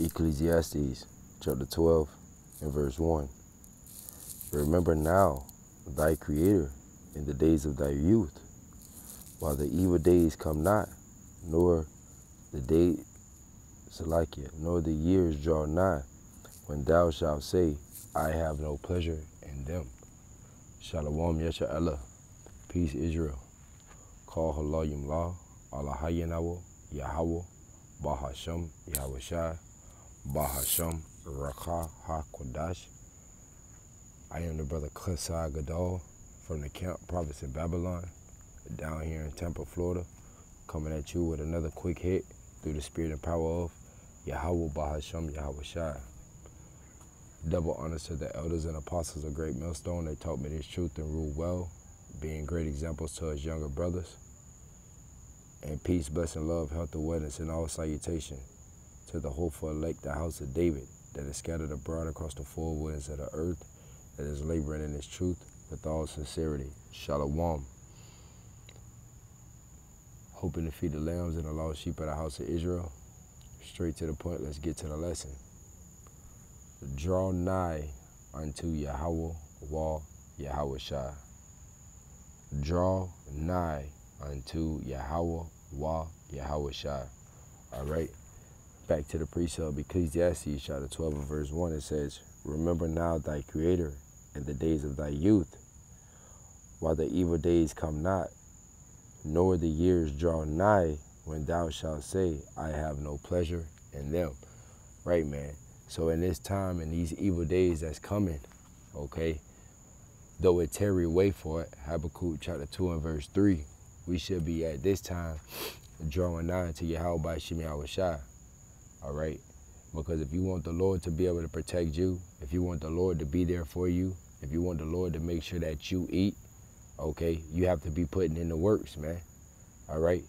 Ecclesiastes chapter 12 and verse 1. Remember now thy Creator in the days of thy youth, while the evil days come not, nor the day, Salakia, nor the years draw nigh, when thou shalt say, I have no pleasure in them. Shalom Yesha'Allah, peace Israel. Kal Halalyam La, Allah Hayanawo, Yahweh, Bahasham, Yahweh Bahasham, Rawchaa Qadash. I am the brother Chaasad Gadal from the camp province in Babylon, down here in Tampa, Florida, coming at you with another quick hit through the spirit and power of Yahawah Bahasham Yahawashi. Double honors to the elders and apostles of Great Millstone. They taught me this truth and rule well, being great examples to us younger brothers. And peace, blessing, love, health, and wellness, and all salutation to the hopeful elect, the house of David, that is scattered abroad across the four winds of the earth that is laboring in His truth with all sincerity. Shalom. Hoping to feed the lambs and the lost sheep of the house of Israel. Straight to the point, let's get to the lesson. Draw nigh unto Yahweh, Wah, Yahawashi. Draw nigh unto Yahweh, Wah, Yahawashi. All right. Back to the precept, of Ecclesiastes chapter 12 and verse 1, it says, Remember now thy Creator in the days of thy youth, while the evil days come not, nor the years draw nigh, when thou shalt say, I have no pleasure in them. Right, man? So in this time, in these evil days that's coming, okay, though it tarry away for it, Habakkuk chapter 2 and verse 3, we should be at this time drawing nigh to Yahweh by Shemi Shai. All right? Because if you want the Lord to be able to protect you, if you want the Lord to be there for you, if you want the Lord to make sure that you eat, okay, you have to be putting in the works, man. All right?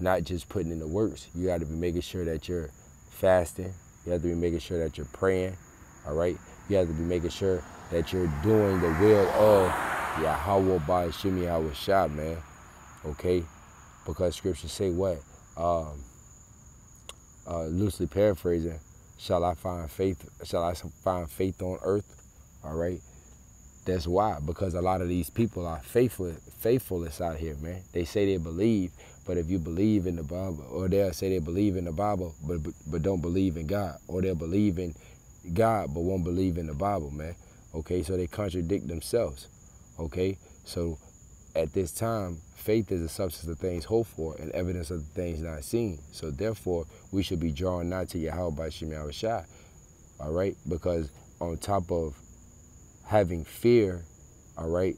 Not just putting in the works. You got to be making sure that you're fasting. You have to be making sure that you're praying. All right? You have to be making sure that you're doing the will of Yahweh by Shimi Shah, man. Okay? Because scriptures say what? Um, uh, loosely paraphrasing, shall I find faith? Shall I find faith on earth? All right. That's why, because a lot of these people are faithful, faithfulness out here, man. They say they believe, but if you believe in the Bible, or they'll say they believe in the Bible, but but don't believe in God, or they'll believe in God but won't believe in the Bible, man. Okay, so they contradict themselves. Okay, so at this time, faith is the substance of things hoped for and evidence of the things not seen. So therefore, we should be drawn not to Yahweh by Shemi Shai. All right, because on top of having fear, all right,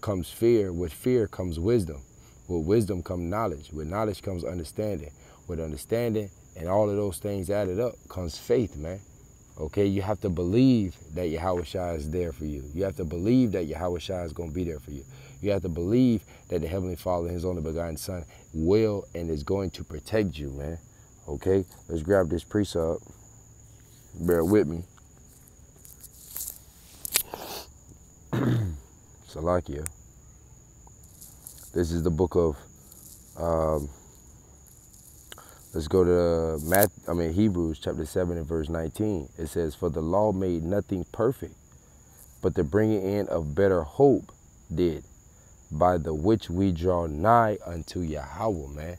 comes fear. With fear comes wisdom. With wisdom comes knowledge. With knowledge comes understanding. With understanding and all of those things added up comes faith, man. Okay, you have to believe that Yahawashi is there for you. You have to believe that Yahawashi is going to be there for you. You have to believe that the Heavenly Father, His only begotten Son, will and is going to protect you, man. Okay, let's grab this precept. Bear with me. Salakia. This is the book of, um, let's go to Math, I mean Hebrews chapter 7 and verse 19. It says, For the law made nothing perfect, but the bringing in of better hope did, by the which we draw nigh unto Yahawah, man.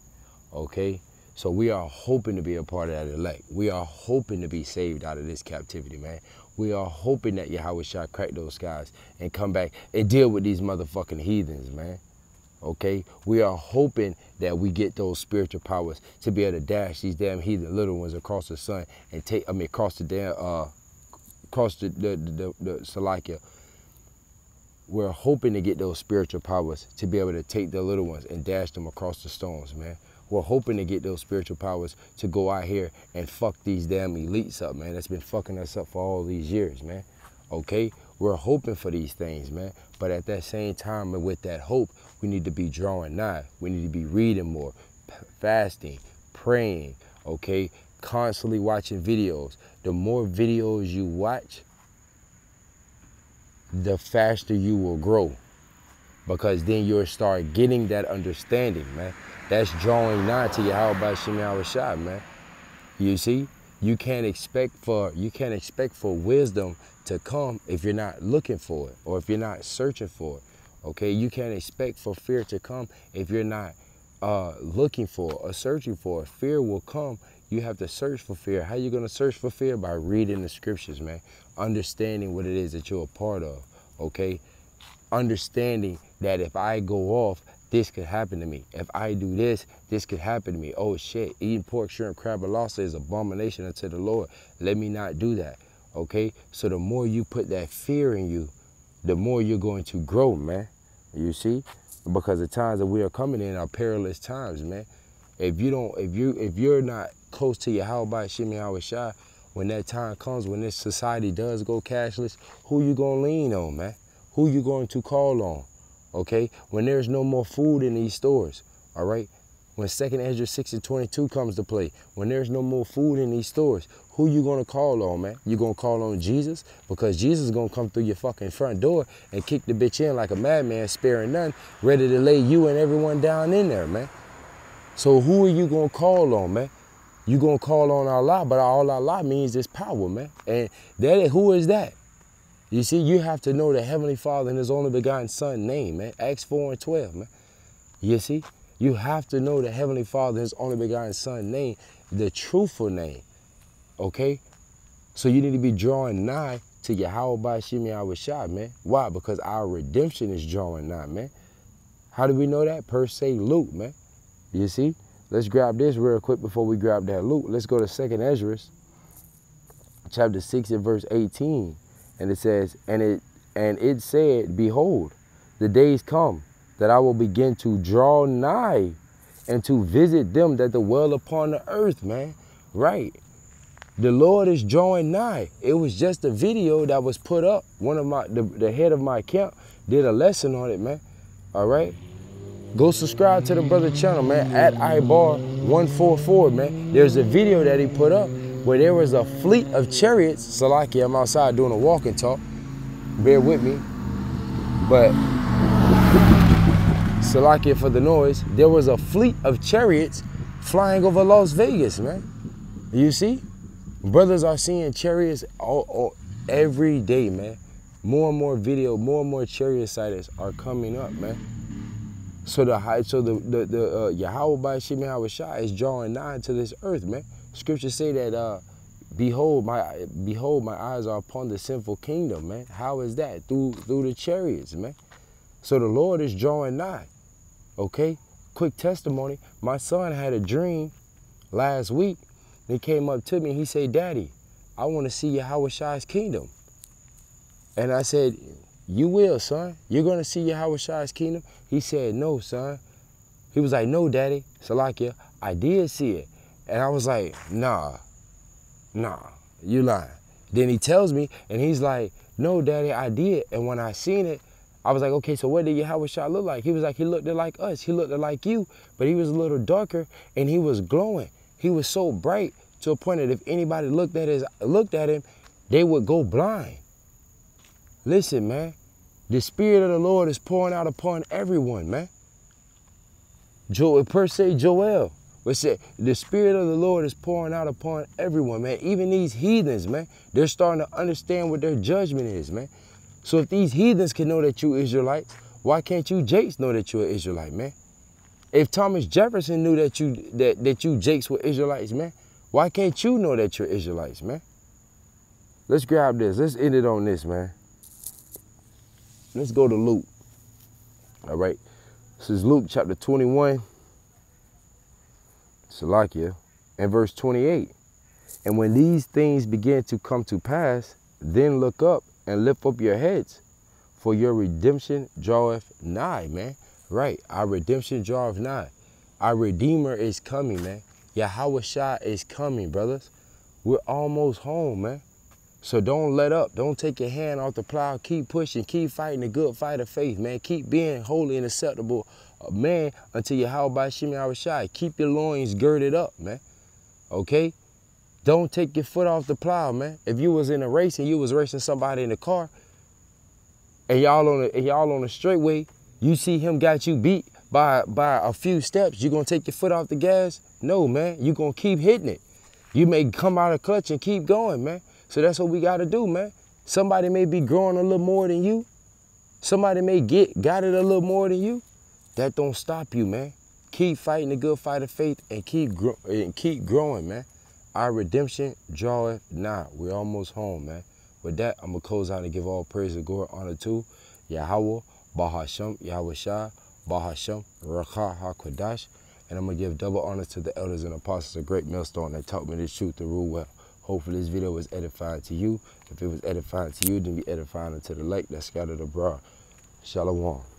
Okay? So we are hoping to be a part of that elect. We are hoping to be saved out of this captivity, man. We are hoping that Yahawah shall crack those skies and come back and deal with these motherfucking heathens, man okay? We are hoping that we get those spiritual powers to be able to dash these damn heathen little ones across the sun and take, I mean, across the damn, uh, across the, the, the, the, Salakia. We're hoping to get those spiritual powers to be able to take the little ones and dash them across the stones, man. We're hoping to get those spiritual powers to go out here and fuck these damn elites up, man. That's been fucking us up for all these years, man. Okay? We're hoping for these things, man. But at that same time, and with that hope, we need to be drawing nigh. We need to be reading more, fasting, praying, okay? Constantly watching videos. The more videos you watch, the faster you will grow. Because then you'll start getting that understanding, man. That's drawing nigh to Yahweh by Shemi Shai, man. You see? You can't expect for you can't expect for wisdom to come if you're not looking for it or if you're not searching for it. Okay, you can't expect for fear to come if you're not uh, looking for or searching for it. Fear will come. You have to search for fear. How you gonna search for fear? By reading the scriptures, man. Understanding what it is that you're a part of. Okay, understanding that if I go off, this could happen to me. If I do this, this could happen to me. Oh shit, eating pork, shrimp, crab, and lobster is abomination unto the Lord. Let me not do that. Okay, so the more you put that fear in you, the more you're going to grow, man. You see, because the times that we are coming in are perilous times, man. If you don't, if you, if you're not close to your how about Shimmy Shai, when that time comes, when this society does go cashless, who you gonna lean on, man? Who you going to call on? Okay? When there's no more food in these stores, all right? When Second Ezra 6 and 22 comes to play, when there's no more food in these stores, who you gonna call on, man? You gonna call on Jesus? Because Jesus is gonna come through your fucking front door and kick the bitch in like a madman, sparing none, ready to lay you and everyone down in there, man. So who are you gonna call on, man? You gonna call on Allah, but all Allah means is power, man. And that who is that? You see, you have to know the Heavenly Father and His only begotten Son name, man. Acts 4 and 12, man. You see, you have to know the Heavenly Father and His only begotten Son name, the truthful name, okay? So you need to be drawing nigh to Yahweh by Shah, man. Why? Because our redemption is drawing nigh, man. How do we know that? Per se Luke, man. You see? Let's grab this real quick before we grab that Luke. Let's go to 2nd Ezra, chapter 6 and verse 18. And it says, and it and it said, Behold, the days come that I will begin to draw nigh and to visit them that dwell upon the earth, man. Right. The Lord is drawing nigh. It was just a video that was put up. One of my the, the head of my camp did a lesson on it, man. All right. Go subscribe to the brother channel, man, at iBar144, man. There's a video that he put up where there was a fleet of chariots. Salaki, I'm outside doing a walk and talk. Bear with me. But Salakia for the noise, there was a fleet of chariots flying over Las Vegas, man. You see? Brothers are seeing chariots all, all, every day, man. More and more video, more and more chariot sightings are coming up, man. So the so the the, the uh, Yahweh by Shimei is drawing nigh to this earth, man. Scriptures say that, uh, behold, my behold, my eyes are upon the sinful kingdom, man. How is that? Through through the chariots, man. So the Lord is drawing nigh. Okay? Quick testimony. My son had a dream last week. He came up to me and he said, Daddy, I want to see Yahawashi's kingdom. And I said, You will, son. You're going to see Yahawashi's kingdom? He said, No, son. He was like, No, Daddy. Salakia, I did see it. And I was like, nah, nah, you lying. Then he tells me, and he's like, no, daddy, I did. And when I seen it, I was like, okay, so what did Yahawashi look like? He was like, he looked like us. He looked like you, but he was a little darker and he was glowing. He was so bright to a point that if anybody looked at his looked at him, they would go blind. Listen, man, the spirit of the Lord is pouring out upon everyone, man. Joel, per se, Joel. But said the spirit of the Lord is pouring out upon everyone, man. Even these heathens, man. They're starting to understand what their judgment is, man. So if these heathens can know that you Israelites, why can't you Jakes know that you're an Israelite, man? If Thomas Jefferson knew that you that, that you Jakes were Israelites, man, why can't you know that you're Israelites, man? Let's grab this. Let's end it on this, man. Let's go to Luke. All right. This is Luke chapter 21 Salakia, and verse 28. And when these things begin to come to pass, then look up and lift up your heads, for your redemption draweth nigh, man. Right, our redemption draweth nigh. Our Redeemer is coming, man. Yahawah is coming, brothers. We're almost home, man. So don't let up. Don't take your hand off the plow. Keep pushing. Keep fighting the good fight of faith, man. Keep being holy and acceptable Uh, man until you how by Shimei Rashai. Keep your loins girded up, man. Okay? Don't take your foot off the plow, man. If you was in a race and you was racing somebody in the car, and y'all on and y'all on the straightway, you see him got you beat by by a few steps, you gonna take your foot off the gas? No, man. you gonna keep hitting it. You may come out of clutch and keep going, man. So that's what we got to do, man. Somebody may be growing a little more than you. Somebody may get got it a little more than you. That don't stop you, man. Keep fighting the good fight of faith and keep and keep growing, man. Our redemption draweth nigh. We're almost home, man. With that, I'm gonna close out and give all praise and glory, honor to Yahawah, Bahasham, Yahawashi, Bahasham, Rawchaa Qadash. And I'm gonna give double honor to the elders and apostles, a great millstone that taught me this truth to rule well. Hopefully this video was edifying to you. If it was edifying to you, then be edifying to the lake that scattered abroad. Shalom.